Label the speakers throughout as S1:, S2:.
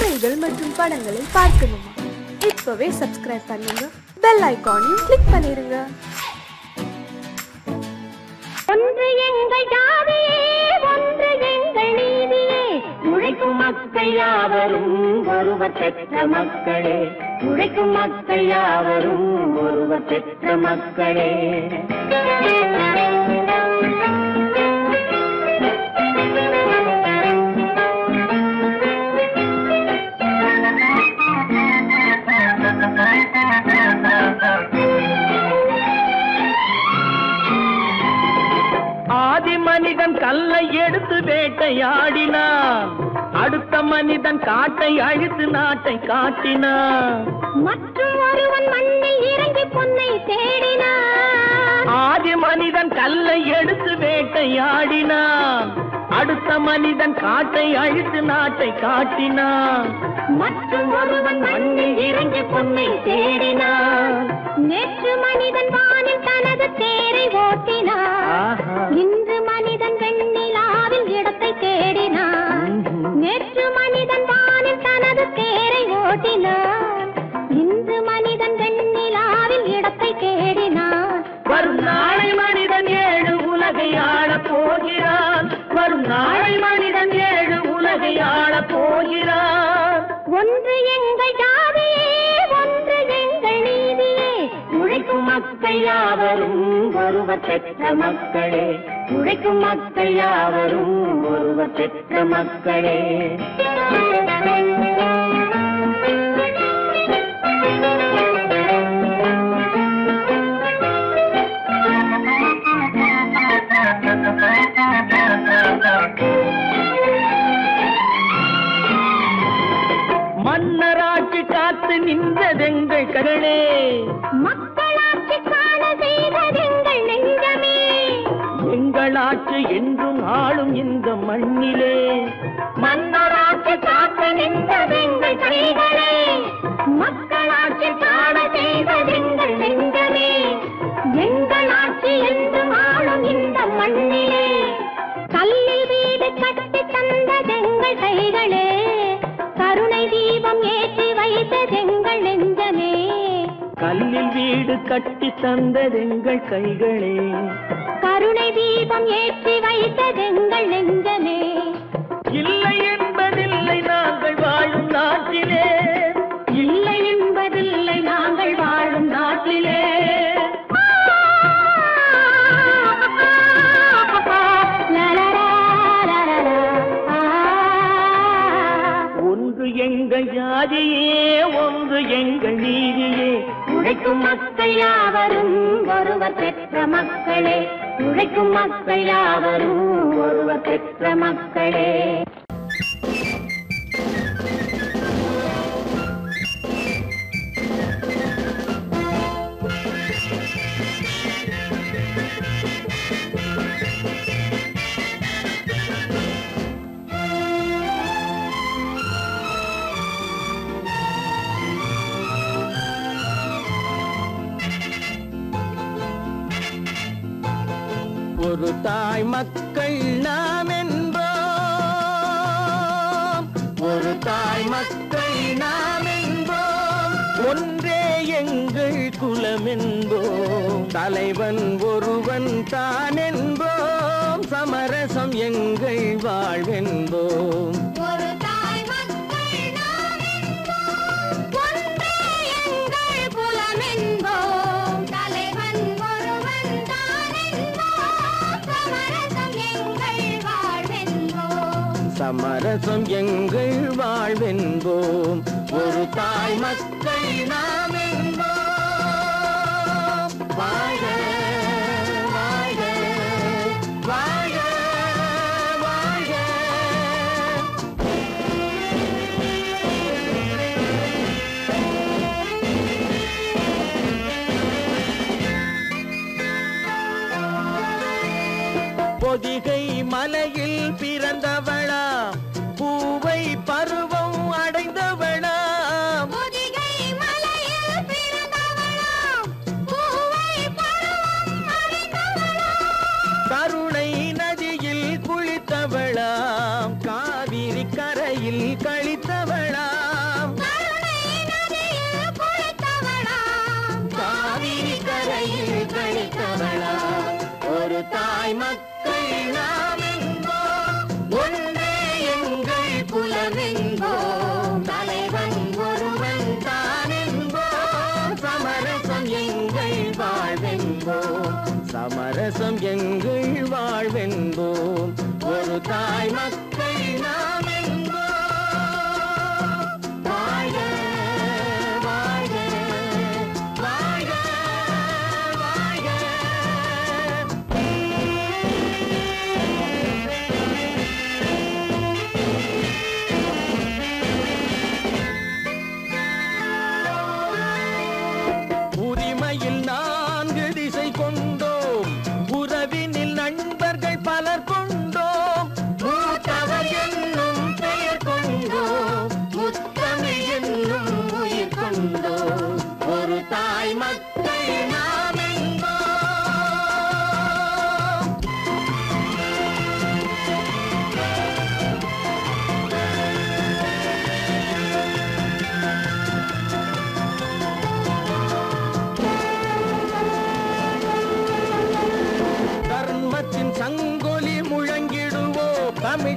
S1: கதைகள் மற்றும் படங்களை பார்க்கணுமா. இப்பவே சப்ஸ்கிரைப் பண்ணுங்க. பெல் ஐகானையும் கிளிக் பண்ணிருங்க.
S2: ஒன்று எங்கள் ஜாதியே ஒன்று எங்கள் நீதியே. உழைக்கும் மக்கள் யாவரும் ஒருவர் பெற்ற மக்களே. உழைக்கும் மக்கள் யாவரும் ஒருவர் பெற்ற மக்களே.
S3: கல்லை எடுத்து வேட்டையாடினான் அடுத்த மனிதன் காட்டை அழித்து நாட்டை காட்டினான்
S2: மற்றும் ஒருவன் மண்ணில் இறங்கி பொன்னை தேடினான்
S3: ஆதி மனிதன் கல்லை எடுத்து வேட்டையாடினான் அடுத்த மனிதன் காட்டை அழித்து நாட்டை காட்டினான்
S2: மற்றும் ஒருவன் மண்ணில் இறங்கி பொன்னை தேடினான். நேற்று மனிதன் வானில் தனது தேரை ஓட்டினான். இன்று மனிதன் வெண்ணிலாவில் இடத்தை தேடினான். நேற்று மனிதன் வானில் தனது தேரை ஓட்டினான். இன்று மனிதன் வெண்ணிலாவில் இடத்தை தேடினான்.
S3: வரும் நாளை மனிதன் ஏழு உலகை ஆளப் போகிறான். வரும் நாளை மனிதன் ஏழு உலகை ஆளப் போகிறான்.
S2: ஒன்று எங்கள் ஜாதியே ஒன்று எங்கள் நீதியே உழைக்கும் மக்கள் யாவரும் ஒருவர் பெற்ற மக்களே உழைக்கும் மக்கள் யாவரும் ஒருவர் பெற்ற மக்களே
S3: Thank you. காத்து நின்றதெங்கள் கரளே
S2: மக்களாட்சி காண செய்ததெங்கள் நெஞ்சமே.
S3: எங்கள் ஆட்சி என்றும் ஆளும் இந்த மண்ணிலே.
S2: மன்னராட்சி காத்து நின்றதெங்கள் கைகளே மக்களாட்சி காண செய்ததெங்கள் நெஞ்சமே. எங்கள் ஆட்சி என்றும் ஆளும் இந்த மண்ணிலே. கல்லில் வீடு கட்டி தந்ததெங்கள் கைகளே. கருணை தீபம் ஏற்றி நெஞ்சமே
S3: கல்லில் வீடு கட்டி தந்ததெங்கள் கைகளே.
S2: கருணை தீபம் ஏற்றி வைத்ததெங்கள் நெஞ்சமே.
S3: இல்லை என்பதில்லை நாங்கள் வாழும் நாட்டிலே.
S2: இல்லை என்பதில்லை நாங்கள் வாழும் நாட்டிலே.
S3: ஒன்று எங்கள் ஜாதியே ஒன்று எங்கள் நீதியே.
S2: உழைக்கும் மக்கள் யாவரும் ஒருவர் பெற்ற மக்களே. உழைக்கும் மக்கள் யாவரும் ஒருவர் பெற்ற மக்களே.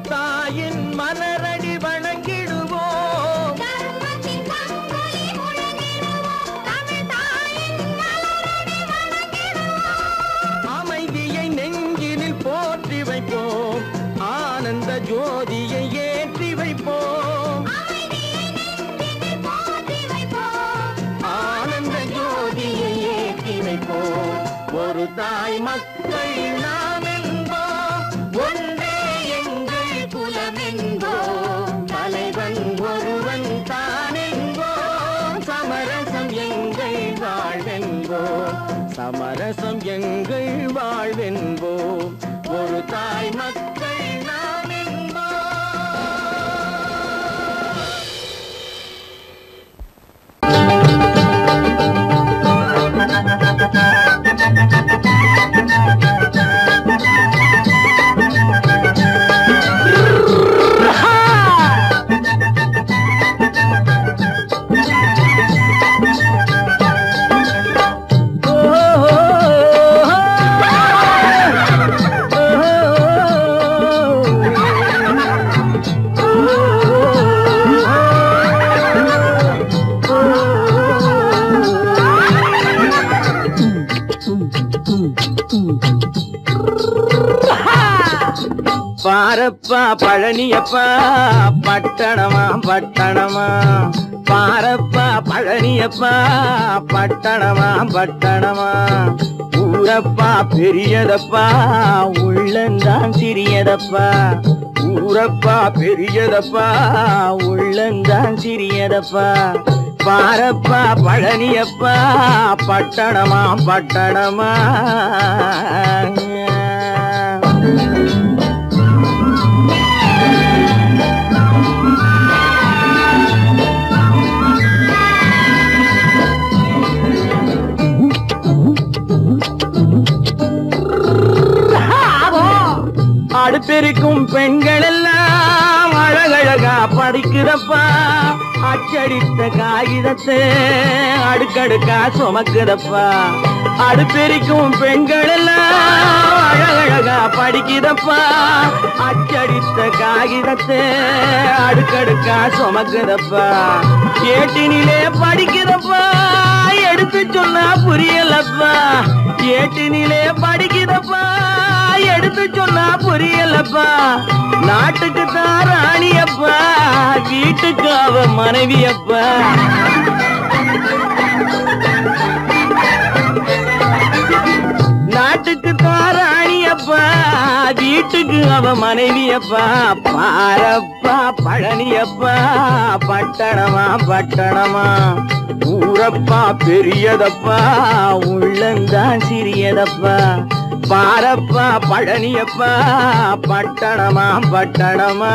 S3: தாயின் மன Música பாரப்பா பழனியப்பா பட்டணமா பட்டணமா. பாரப்பா பழனியப்பா பட்டணமா பட்டணமா. ஊரப்பா பெரியதப்பா உள்ளந்தான் சிறியதப்பா. ஊரப்பா பெரியதப்பா உள்ளந்தான் சிறியதப்பா. பாரப்பா பழனியப்பா பட்டணமா பட்டணமா. பெருக்கும் பெண்கள் எல்லாம் அழகழகா படிக்கிறப்பா அச்சடித்த காகிதத்தை அடுக்கடுக்கா சுமக்குதப்பா. அடுப்பெருக்கும் பெண்கள் எல்லாம் அழகழகா படிக்கிறப்பா அச்சடித்த காகிதத்தை அடுக்கடுக்கா சுமக்குதப்பா. கேட்டினிலே படிக்கிறப்பா எடுத்து சொன்னா புரியலப்பா. கேட்டினிலே படிக்கிறப்பா எடுத்து சொன்னா புரியலப்பா. நாட்டுக்கு தான் ராணியப்பா. வீட்டுக்கு அவ மனைவியப்பா. நாட்டுக்கு தான் ராணியப்பா. வீட்டுக்கு அவ மனைவியப்பா. பாரப்பா பழனியப்பா. பட்டணமா பட்டணமா. ஊரப்பா பெரியதப்பா. உள்ளந்தான் சிறியதப்பா. பாரப்பா பழனியப்பா பட்டணமா பட்டணமா.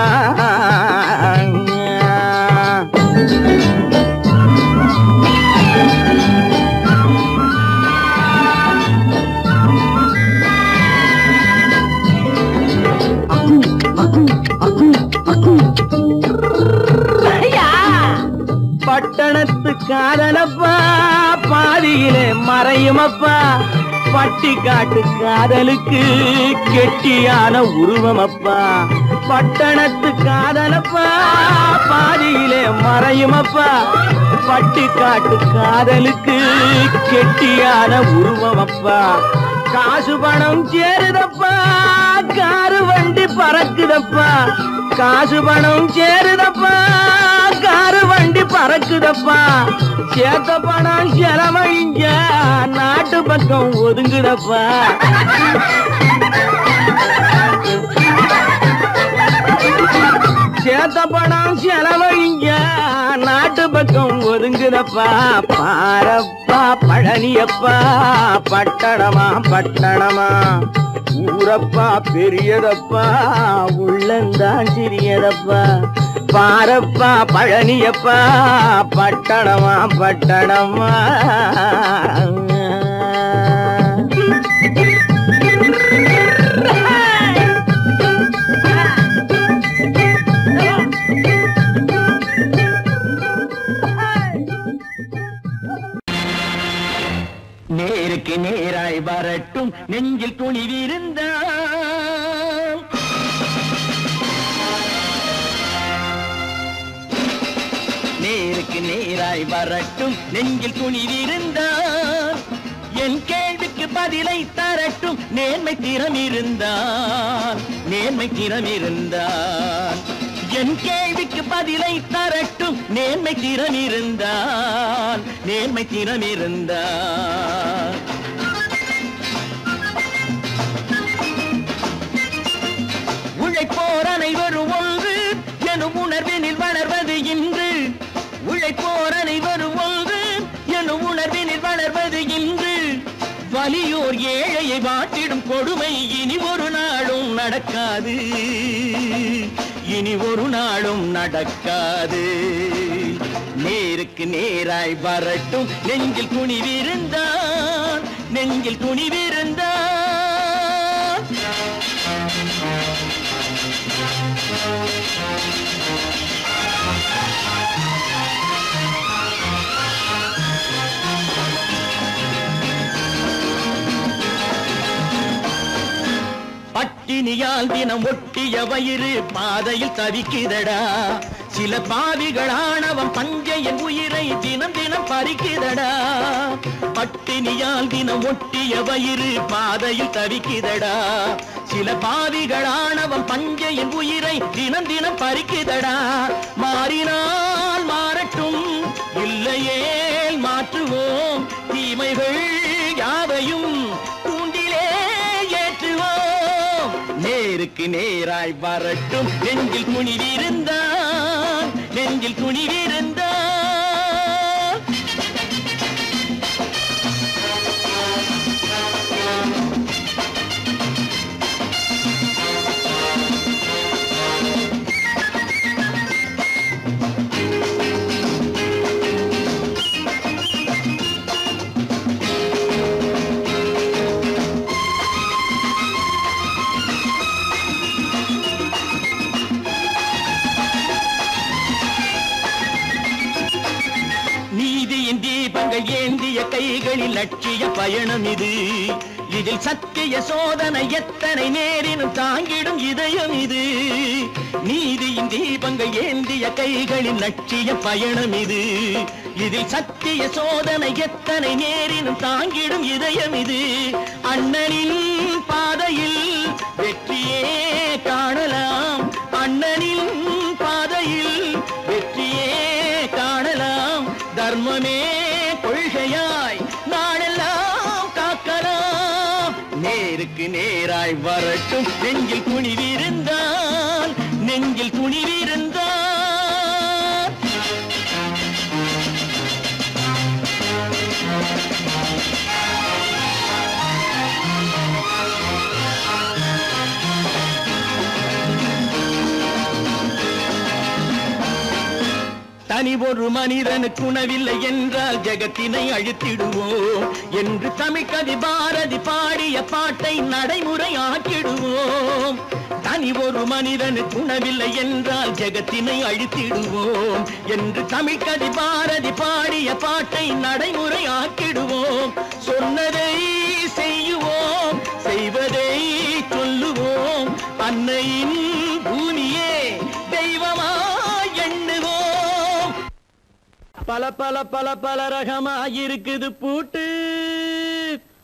S3: பட்டணத்து காதலப்பா பாதியிலே மறையுமப்பா. பட்டி காட்டு காதலுக்கு கெட்டியான உருவம் அப்பா பட்டணத்து காதலப்பா பாதியிலே மறையும் அப்பா பட்டி காட்டு காதலுக்கு கெட்டியான உருவம் அப்பா காசு பணம் சேருதப்பா காரு வண்டி பறக்குதப்பா. காசு பணம் சேருதப்பா காரு வண்டி பறக்குதப்பா. சேத்த பணம் செலவழிஞ்ச நாட்டு பக்கம் ஒதுங்குதப்பா. சேத்த பணம் செலவழிங்க. நாட்டு பக்கம் ஒதுங்குதப்பா. பாரப்பா பழனியப்பா. பட்டணமா பட்டணமா. ஊரப்பா பெரியதப்பா. உள்ளந்தான் சிறியதப்பா. பாரப்பா பழனியப்பா. பட்டணமா பட்டணமா. நேராய் வரட்டும் நெஞ்சில் துணிவிருந்தால் நேருக்கு நேராய் வரட்டும் நெஞ்சில் துணிவிருந்தால் என் கேள்விக்கு பதிலை தரட்டும் நேர்மை திறம் இருந்தால் நேர்மை திறம் இருந்தால் என் கேள்விக்கு பதிலை தரட்டும் நேர்மை திறம் இருந்தால் நேர்மை திறம் இருந்தால் கொடுமை இனி ஒரு நாளும் நடக்காது. இனி ஒரு நாளும் நடக்காது. நேருக்கு நேராய் வரட்டும். நெஞ்சில் துணிவிருந்தான் நெஞ்சில் துணிவிருந்தான் பட்டினியால் தினம் ஒட்டிய வயிறு பாதையில் தவிக்குதடா சில பாவிகளானவன் பஞ்சையின் உயிரை தினம் தினம் பறிக்குதடா பட்டினியால் தினம் ஒட்டிய வயிறு பாதையில் தவிக்குதடா சில பாவிகளானவன் பஞ்சையின் உயிரை தினம் தினம் பறிக்குதடா மாறினால் மாறட்டும் இல்லையே நேராய் வரட்டும். நெஞ்சில் துணிவிருந்தான் நெஞ்சில் குனிவிருந்தான். கைகளில் லட்சிய பயணம் இது. இதில் சத்திய சோதனை எத்தனை நேரினும் தாங்கிடும் இதயம் இது. நீதியின் தீபங்கள் ஏந்திய கைகளின் லட்சிய பயணம் இது. இதில் சத்திய சோதனை எத்தனை நேரினும் தாங்கிடும் இதயம் இது. அண்ணனின் பாதையில் வெற்றியே காணலாம். அண்ணனின் நேருக்கு வரட்டும். நெஞ்சில் துணிவிருந்தான் தனி ஒரு மனிதனுக்கு உணவில்லை என்றால் ஜெகத்தினை அழித்திடுவோம் என்று தமிழ்கவி பாரதி பாடிய பாட்டை நடைமுறையாக்கிடுவோம் தனி ஒரு மனிதனுக்கு உணவில்லை என்றால் ஜெகத்தினை அழித்திடுவோம் என்று தமிழ்கவி பாரதி பாடிய பாட்டை நடைமுறையாக்கிடுவோம் சொன்னதை பல பல பல பல ரகமா இருக்குது பூட்டு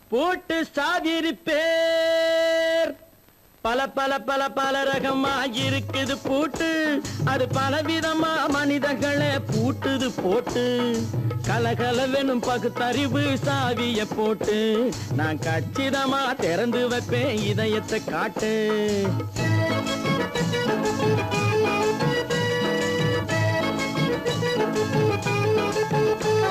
S3: பூட்டு சாதிருப்பேர் பல பல பல பல ரகமா இருக்குது பூட்டு. அது பலவிதமா மனிதர்களை பூட்டுது போட்டு. கலகலவெனும் பகுத்தறிவு சாவிய போட்டு. நான் கச்சிதமா திறந்து வைப்பேன் இதயத்தை காட்டு.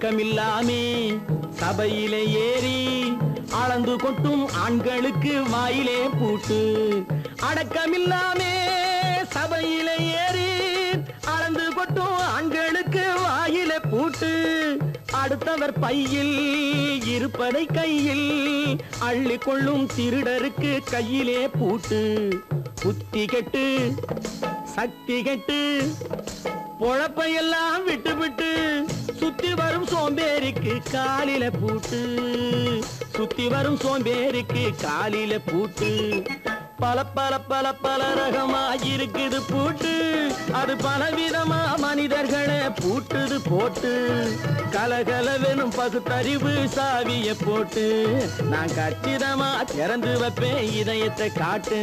S3: அடக்கமில்லாமே சபையிலே ஏறி அளந்து கொட்டும் ஆண்களுக்கு வாயிலே பூட்டு. அடக்கமில்லாமே சபையிலே ஏறி அளந்து கொட்டும் ஆண்களுக்கு வாயிலே பூட்டு. அடுத்தவர் பையில் இருப்பதை கையில் அள்ளி கொள்ளும் திருடருக்கு கையிலே பூட்டு. புத்தி கெட்டு சக்தி கெட்டு பொழப்பையெல்லாம் விட்டு விட்டு சுத்தி வரும் சோம்பேறிக்கு காலில பூட்டு. சுத்தி வரும் சோம்பேறிக்கு காலில பூட்டு. பல பல பல பல ரகமா இருக்குது பூட்டு. அது பலவிதமா மனிதர்களை பூட்டுது போட்டு. கலகலவெனும் பகுத்தறிவு சாவிய போட்டு. நான் கச்சிதமா திறந்து வைப்பேன் இதயத்தை காட்டு.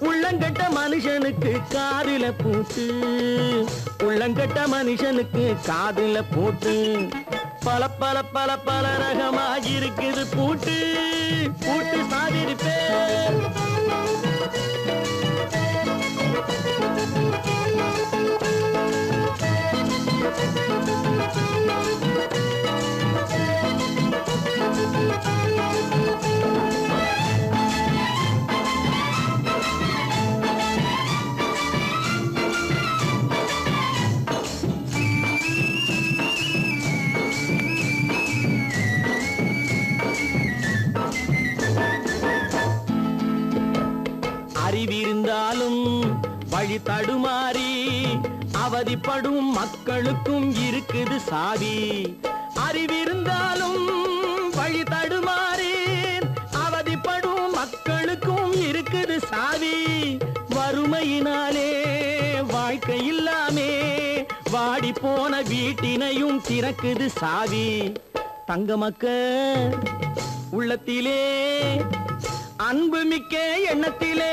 S3: உள்ளங்கட்ட மனுஷனுக்கு காதில பூட்டு உள்ளங்கட்ட மனுஷனுக்கு காதில பூட்டு பல பல பல பல ரகமாக இருக்குது பூட்டு. பூட்டு சாதிருப்பேன். வழி தடுமாறி அவதிப்படும் மக்களுக்கும் இருக்குது சாவி அறிவிருந்தாலும் வழி தடுமாறி அவதிப்படும் மக்களுக்கும் இருக்குது சாவி வறுமையினாலே வாழ்க்கை இல்லாமே வாடி போன வீட்டினையும் திறக்குது சாவி தங்க மக்க உள்ளத்திலே அன்பு மிக்க எண்ணத்திலே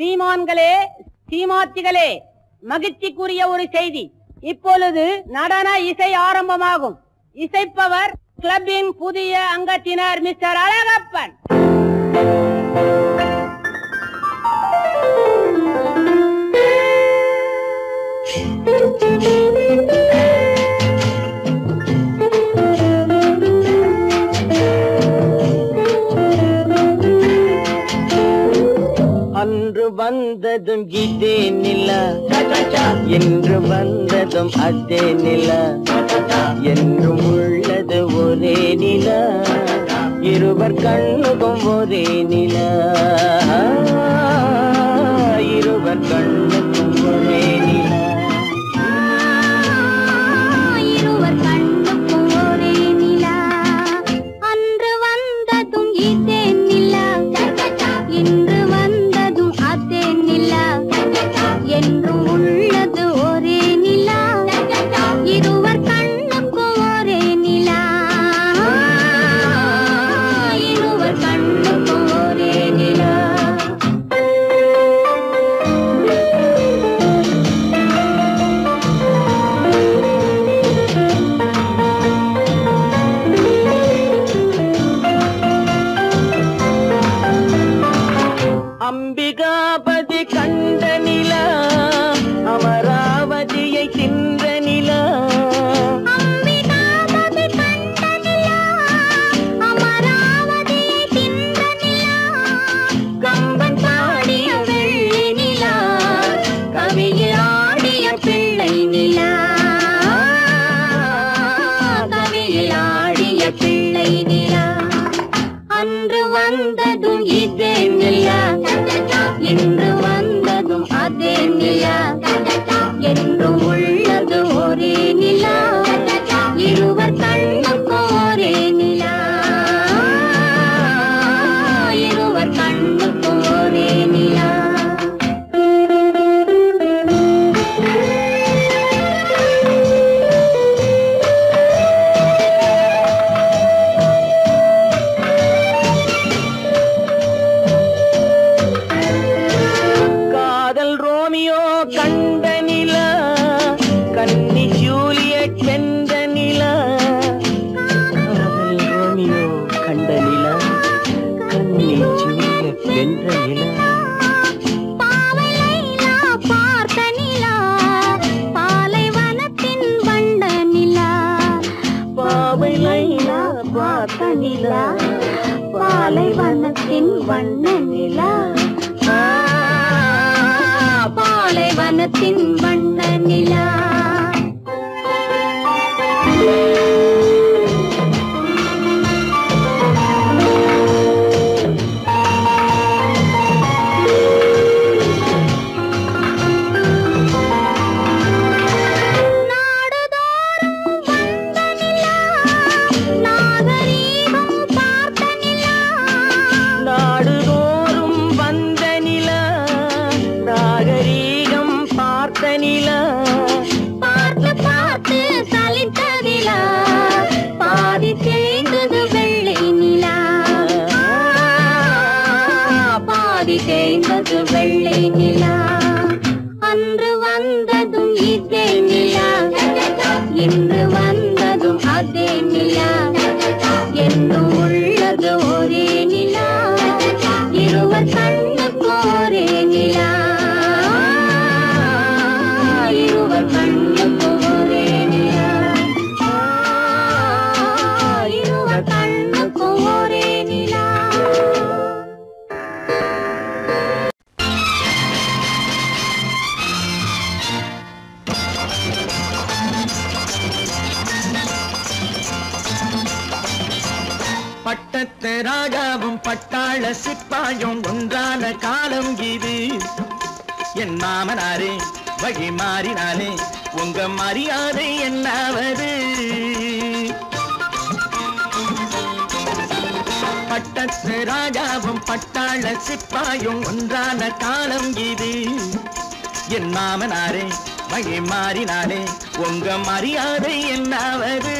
S4: சீமான்களே சீமாத்திகளே மகிழ்ச்சிக்குரிய ஒரு செய்தி. இப்பொழுது நடன இசை ஆரம்பமாகும். இசைப்பவர் கிளப்பின் புதிய அங்கத்தினர் மிஸ்டர் அழகப்பன்.
S2: வந்ததும் இதே நில. என்று வந்ததும் அதே நில. என்றும் உள்ளது ஒரே நில. இருவர் கண்ணுக்கும் ஒரே நில. இருவர் கண்ணு மதி மாறினாலே
S3: உங்க மரியாதை என்னாவது? பட்டத்து ராஜாவும் பட்டாள சிப்பாயும் ஒன்றான காலம் இது. என் மாமனாரே வழி மாறினாலே உங்க மரியாதை என்னாவது?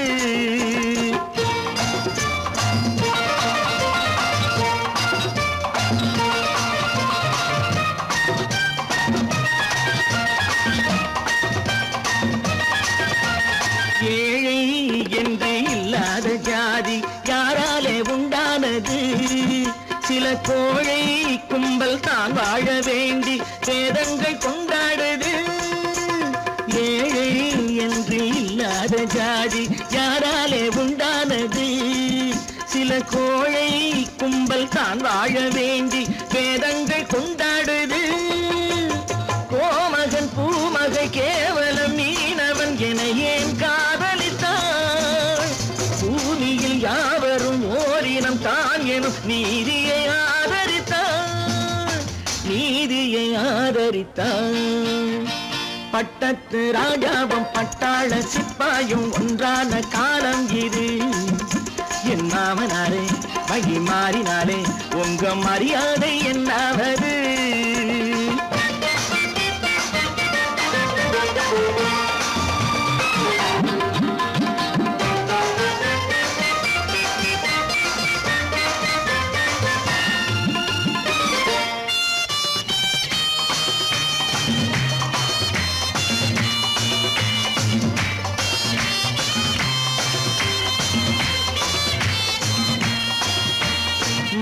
S3: மனம் தான் எனும் நீதியை ஆதரித்தான். நீதியை ஆதரித்தான். பட்டத்து ராஜாவும் பட்டாள சிப்பாயும் ஒன்றான காலம் இது. என் மாமனாரே மாறினாலே உங்க மரியாதை என்னாவது?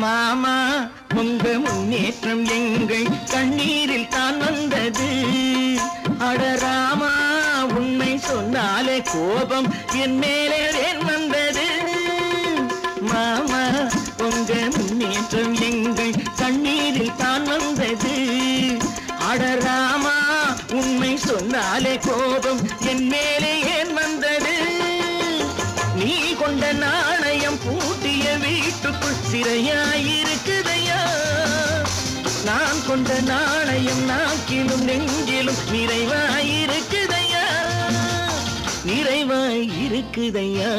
S3: மாமா உங்க முன்னேற்றம் எங்கள் கண்ணீரில் தான் வந்தது. அடராமா உண்மை சொன்னாலே கோபம் என் இருக்குதையா.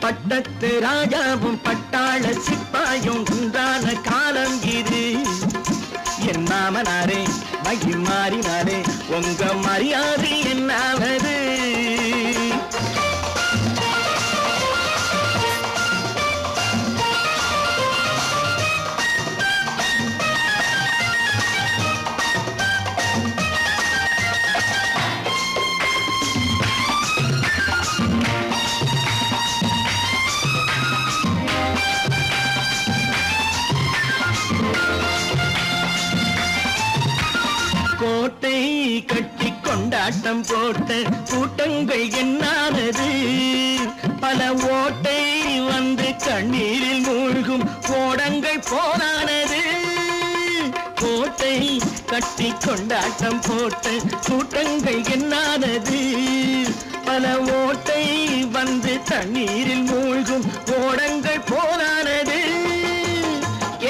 S3: பட்டத்து ராஜாவும் பட்டாள சிப்பாயும் உண்டான காலம் இது. என் மாமனாரே மகி மாறினாரே உங்க மரியாதை என்னாவது? கொண்டாட்டம் போட்ட கூட்டங்கள் என்னானது? பல ஓட்டை வந்து கண்ணீரில் மூழ்கும் கோடங்கள் போனானது. கோட்டை கட்டி கொண்டாட்டம் போட்ட கூட்டங்கள் என்னானது? பல ஓட்டை வந்து தண்ணீரில் மூழ்கும் ஓடங்கள் போலானது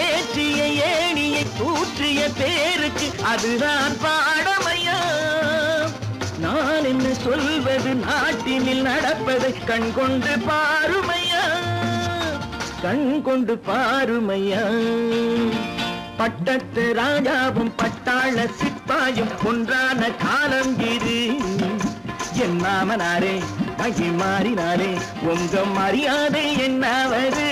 S3: ஏற்றிய ஏணியை கூற்றிய பேருக்கு அதுதான் பாடம். சொல்வது நாட்டினில் நடப்பதை கண் கொண்டு பாருமையா. கண் கொண்டு பாருமையா. பட்டத்து ராஜாவும் பட்டாள சிப்பாயும் ஒன்றான காலம் இது. என் மாமனாரே மகி மாறினாரே உங்க மரியாதை என்னாவது.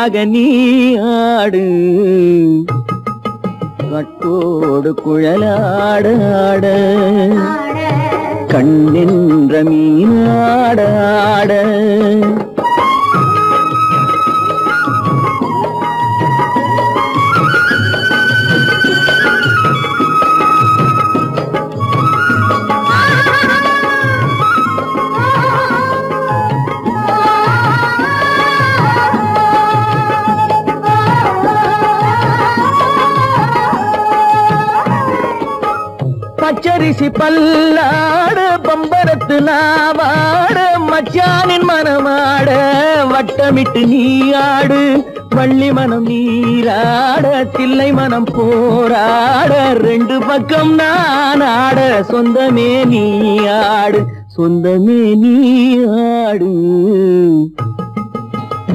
S3: செண்டாக நீ ஆடு. கட்டோடு குழலாட ஆட. கண்ணென்ற மீனாட ஆட. பச்சரிசி பல்லாட பம்பரத்து நாவாட மச்சானின் மனமாட வட்டமிட்டு நீயாடு வள்ளி மனம் நீராட தில்லை மனம் போராட ரெண்டு பக்கம் நான் ஆட சொந்தமே நீயாடு சொந்தமே நீயாடு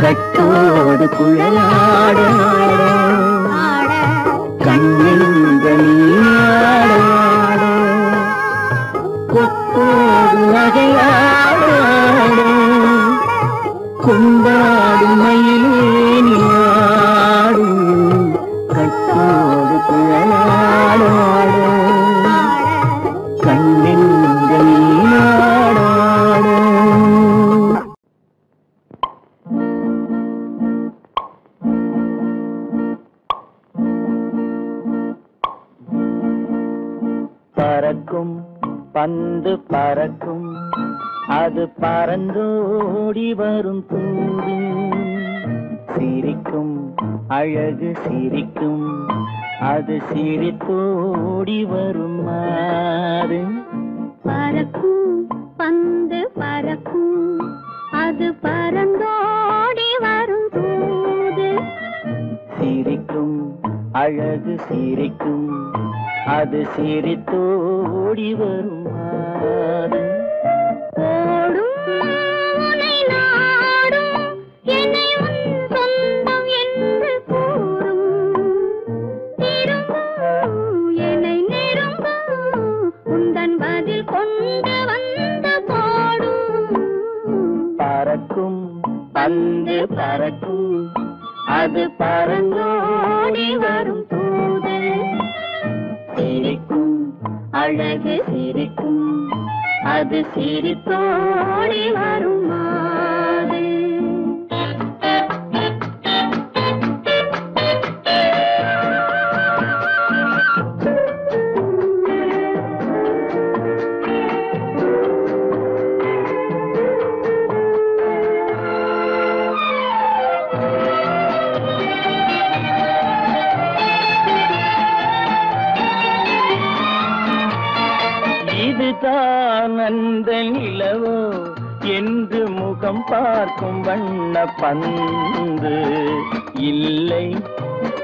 S3: கட்டோடு குழலாட நீயாட கொத்தோடு கொண்டாடு மயிலே நீயாடு கட்டோடு குழலாட கண்ணென்ற பறக்கும் பந்து பறக்கும் அது பறந்தோடி வரும் தூது. சிரிக்கும் அழகு சிரிக்கும் அது சிரித்தோடி வரும் மாறு.
S2: பறக்கும் பந்து பறக்கும் அது பறந்தோடி வரும் தூது.
S3: சிரிக்கும் அழகு சிரிக்கும் அது சிரித்தோடி வரும் மாறு. பறக்கும் பந்து பறக்கும் அது பறந்தோடி வரும் தூது சிரிக்கும் அழகு சிரிக்கும். அது சிரித்தோடி வருமா? முகம் பார்க்கும் வண்ண பந்து. இல்லை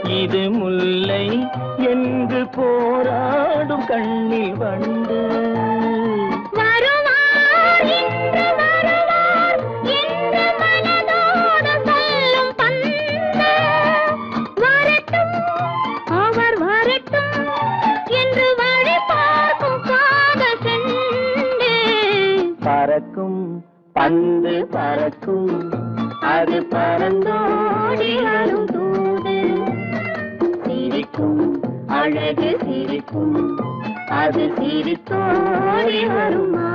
S3: இது முல்லை என்று போராடும் கண்ணில் வண்டு. பூ அது பறந்தோடி அரும் தூது. சிரிக்கும் அழகு சிரிக்கும். அது சிரித்தோடி வருமா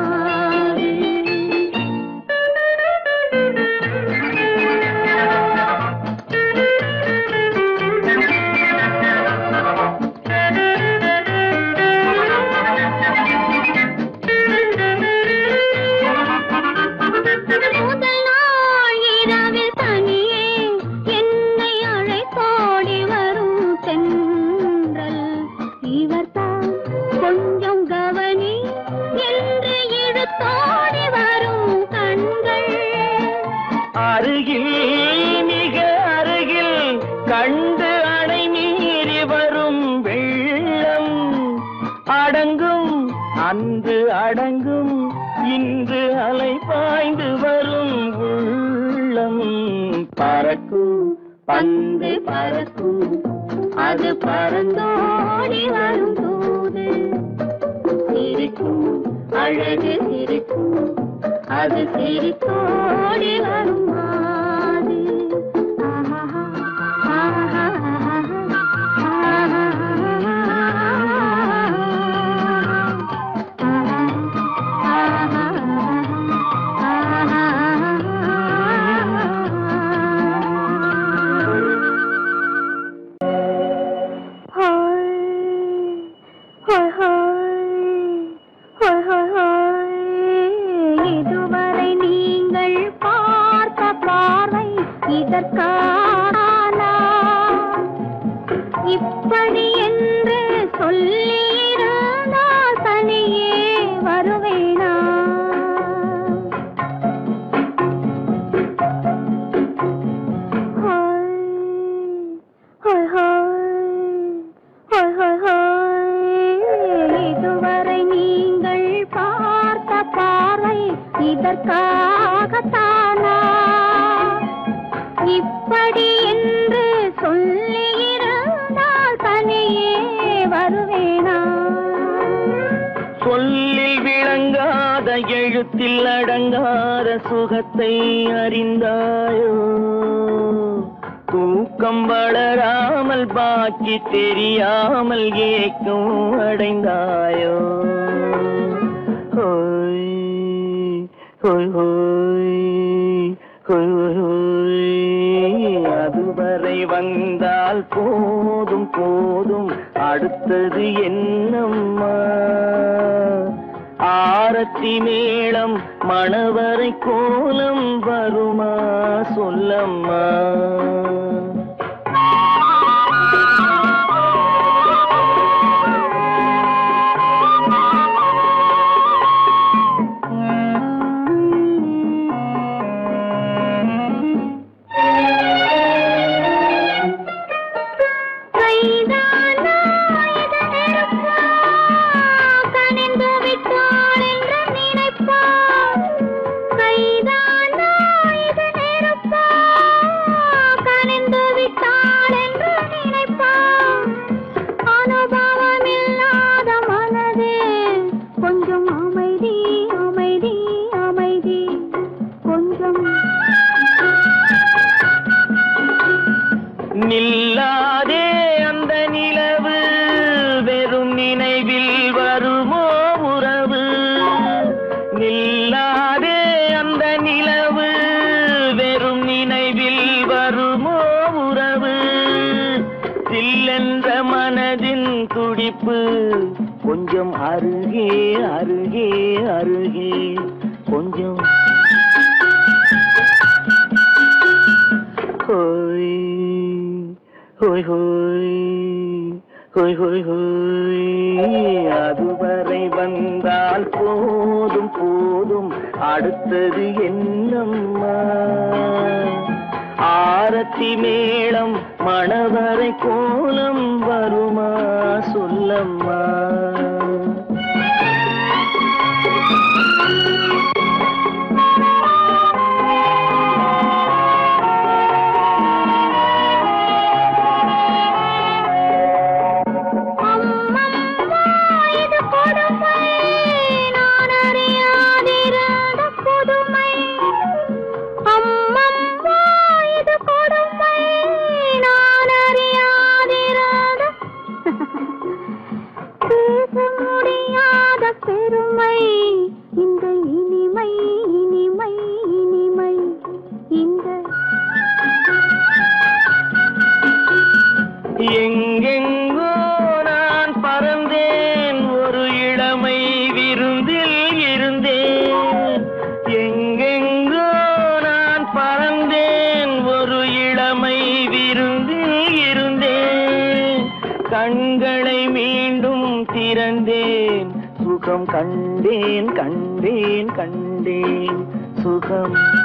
S2: அது சிரித்தோடி வரும்.
S3: வந்தால் போதும் போதும். அடுத்தது என்னம்மா? ஆரத்தி மேளம் மணவரை கோலம் வருமா? சொல்லம்மா. வந்தால் போதும் போதும். அடுத்தது என்னம்மா? ஆரத்தி மேளம் மணவரை கோலம் வருமா? சொல்லம்மா. கண்டேன் கண்டேன் கண்டேன். சுகம்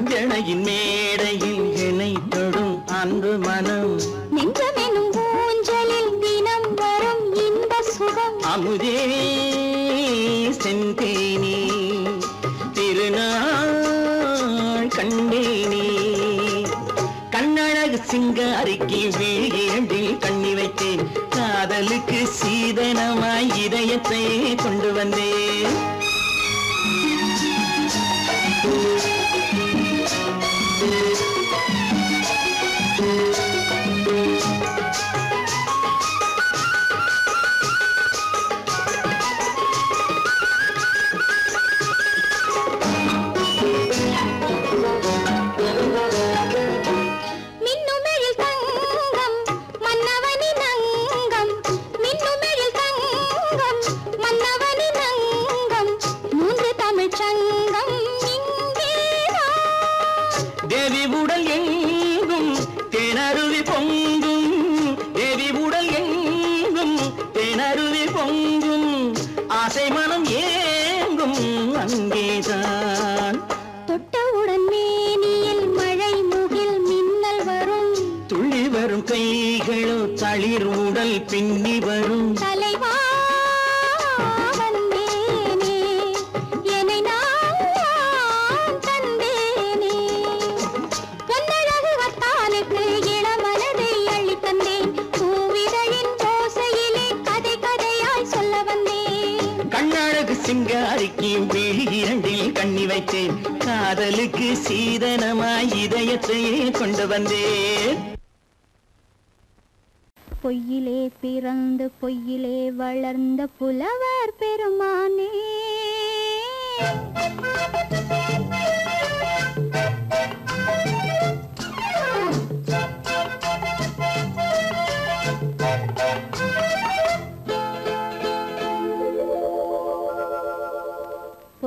S3: அஞ்சனையின் மேடையில் என்னை தொடும் அன்பு மனம்.
S2: நெஞ்சமெனும் ஊஞ்சலில் தினம் வரும் இன்ப சுகம்.
S3: அமுதே செந்தேனே திருநாள் கண்டேனே. கண்ணழகு சிங்காரிக்கு வீழில் கண்ணி வைத்தேன். காதலுக்கு சீதனமாய் இதயத்தை கொண்டு வந்தேன்.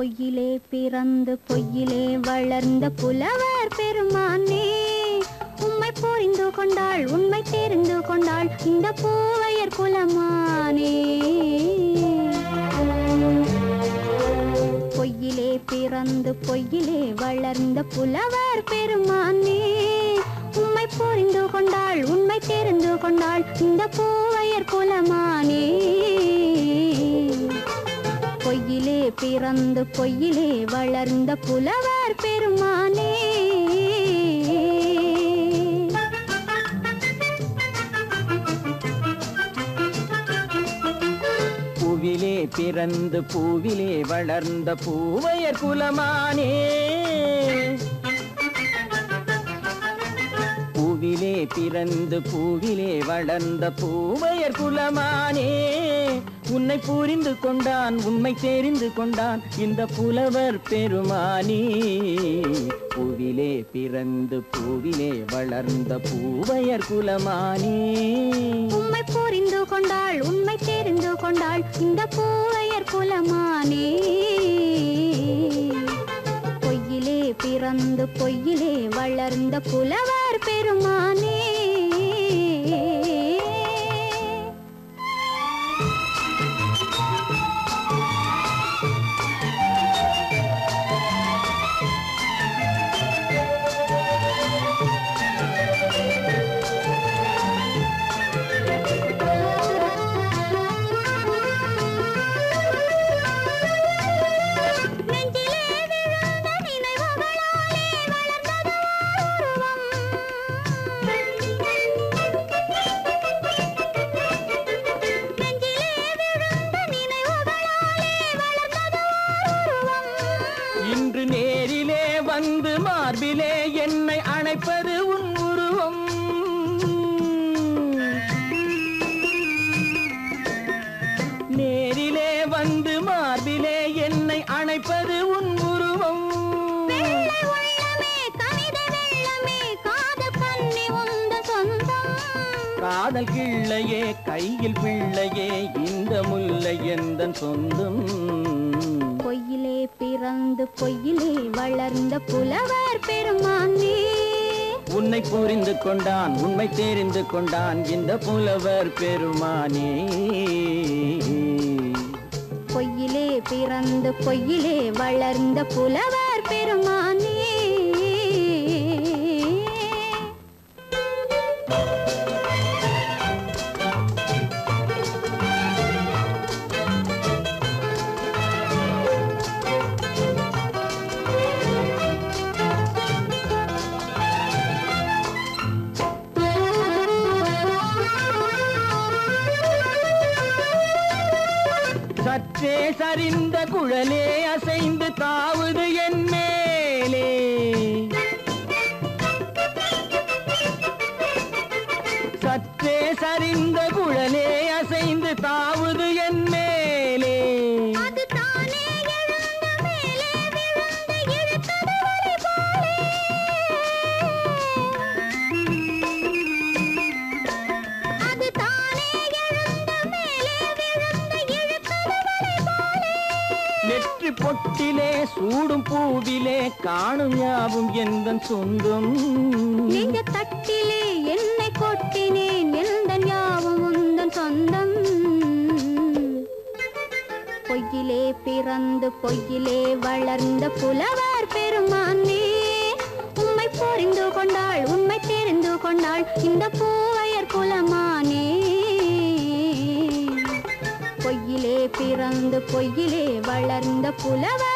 S2: பொய்யிலே பிறந்து பொய்யிலே வளர்ந்த புலவர் பெருமானே. உம்மை புரிந்து கொண்டாள் உண்மை தெரிந்து கொண்டாள் இந்த பூவையர் குலமானே. பொய்யிலே பிறந்து பொய்யிலே வளர்ந்த புலவர் பெருமானே. உண்மை புரிந்து கொண்டாள் உண்மை தெரிந்து கொண்டாள் இந்த பூவையர் குலமானே. பொய்யிலே பிறந்து பொய்யிலே வளர்ந்த புலவர் பெருமானே.
S3: பூவிலே பிறந்து பூவிலே வளர்ந்த பூவையர் குலமானே. பூவிலே பிறந்து பூவிலே வளர்ந்த பூவையர் குலமானே. உன்னை புரிந்து கொண்டான் உண்மை தெரிந்து கொண்டான் இந்த புலவர் பெருமானி. பூவிலே பிறந்து பூவிலே வளர்ந்த பூவையர் குலமானி.
S2: உண்மை புரிந்து கொண்டாள் உண்மை தெரிந்து கொண்டாள் இந்த பூவையர் குலமானி. பொய்யிலே பிறந்து பொய்யிலே வளர்ந்த புலவர் பெருமானே. புலவர் பெருமானே.
S3: சற்றே சரிந்த குழலே அசைந்து தாவுது என் மேலே. சற்றே சரிந்த குழலே கூடும் பூவிலே காணும் யாவும் எந்த சொந்தம்?
S2: நெஞ்ச தட்டிலே என்னை கொட்டினேன் எந்த யாவும் உந்தன் சொந்தம்? பொய்யிலே பிறந்து பொய்யிலே வளர்ந்த புலவர் பெருமானே உண்மை புரிந்து கொண்டாள் உண்மை தெரிந்து கொண்டாள் இந்த பூவையர் குலமானே. பொய்யிலே பிறந்து பொய்யிலே வளர்ந்த புலவர்